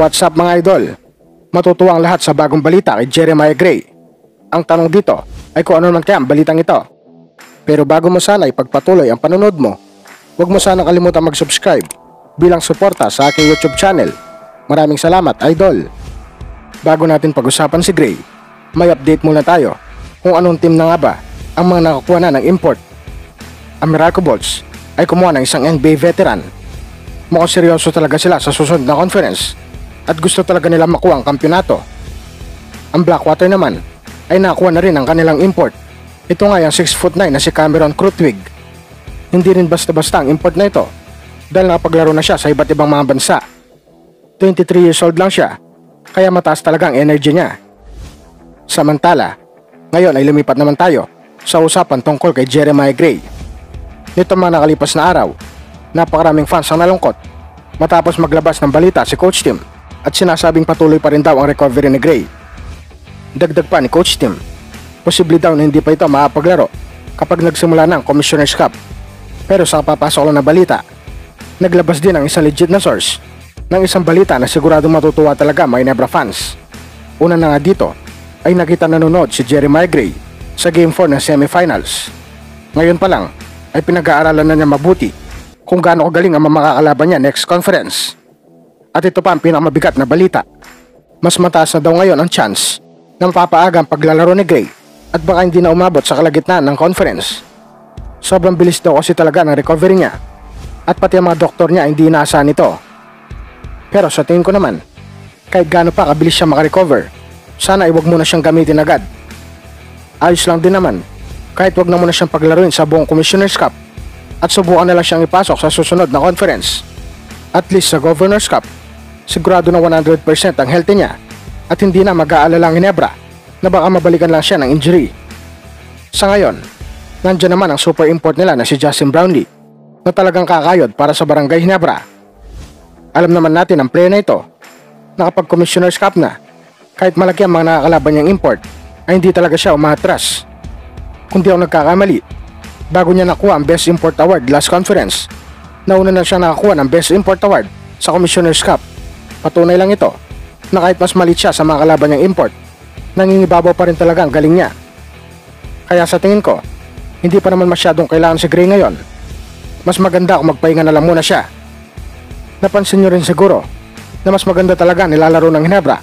What's up mga idol? Matutuwa ang lahat sa bagong balita kay Jeremiah Gray. Ang tanong dito ay kung ano naman kaya ang balitang ito. Pero bago mo sana ipagpatuloy ang panonood mo, huwag mo sana kalimutan mag-subscribe bilang suporta sa aking YouTube channel. Maraming salamat idol! Bago natin pag-usapan si Gray, may update muna tayo kung anong team na nga ba ang mga nakakuha na ng import. Ang Miracle Bolts ay kumuha ng isang NBA veteran. Mukhang seryoso talaga sila sa susunod na conference at gusto talaga nila makuha ang kampyonato. Ang Blackwater naman ay nakuha na rin ang kanilang import. Ito nga yung 6'9 na si Cameron Krutwig. Hindi rin basta-basta ang import na ito dahil nakapaglaro na siya sa iba't ibang mga bansa. 23 years old lang siya kaya mataas talaga ang energy niya. Samantala, ngayon ay lumipat naman tayo sa usapan tungkol kay Jeremiah Gray. Nito mga nakalipas na araw, napakaraming fans ang nalungkot matapos maglabas ng balita si Coach Tim at sinasabing patuloy pa rin daw ang recovery ni Gray. Dagdag pa ni Coach Tim, posible daw na hindi pa ito makapaglaro kapag nagsimula ng Commissioner's Cup. Pero sa papasok lang na balita, naglabas din ang isang legit na source ng isang balita na sigurado matutuwa talaga mga Inebra fans. Una na nga dito ay nakita nanonood si Jeremiah Gray sa Game 4 ng semifinals. Ngayon pa lang ay pinag-aaralan na niya mabuti kung gaano kagaling ang makakalaban niya next conference. At ito pa ang pinakamabigat na balita. Mas mataas na daw ngayon ang chance na mapapaaga ang paglalaro ni Gray at baka hindi na umabot sa kalagitnaan ng conference. Sobrang bilis daw kasi talaga ng recovery niya at pati ang mga doktor niya hindi inaasahan nito. Pero sa tingin ko naman, kahit gaano pa kabilis siya makarecover, sana iwag mo na siyang gamitin agad. Ayos lang din naman, kahit wag na muna siyang paglaruin sa buong Commissioner's Cup at subukan na lang siyang ipasok sa susunod na conference. At least sa Governor's Cup, sigurado na 100% ang healthy niya at hindi na mag-aalala ang Ginebra na baka mabalikan lang siya ng injury. Sa ngayon, nandiyan naman ang super import nila na si Justin Brownlee na talagang kakayod para sa Barangay Ginebra alam naman natin ang player na ito, nakapag Commissioner's Cup na, kahit malaki ang mga nakakalaban niyang import, ay hindi talaga siya umatras. Kung di ako nagkakamali, bago niya nakuha ang Best Import Award last conference, nauna na siya nakakuha ng Best Import Award sa Commissioner's Cup. Patunay lang ito na kahit mas malit siya sa mga kalaban niyang import, nangingibabaw pa rin talaga ang galing niya. Kaya sa tingin ko, hindi pa naman masyadong kailangan si Gray ngayon. Mas maganda kung magpahinga na lang muna siya Napansin nyo rin siguro na mas maganda talaga nilalaro ng Hinebra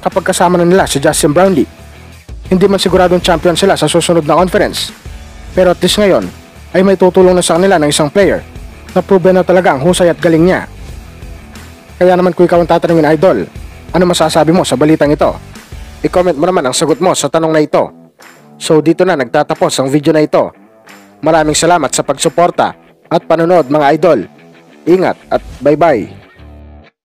kapag kasama na nila si Justin Brownlee. Hindi man siguradong champion sila sa susunod na conference. Pero at least ngayon ay may tutulong na sa kanila ng isang player na proven na talaga ang husay at galing niya. Kaya naman kung ikaw ang tatanungin idol, ano masasabi mo sa balitang ito? I-comment mo naman ang sagot mo sa tanong na ito. So dito na nagtatapos ang video na ito. Maraming salamat sa pagsuporta at panonood mga idol. Ingat at bye-bye.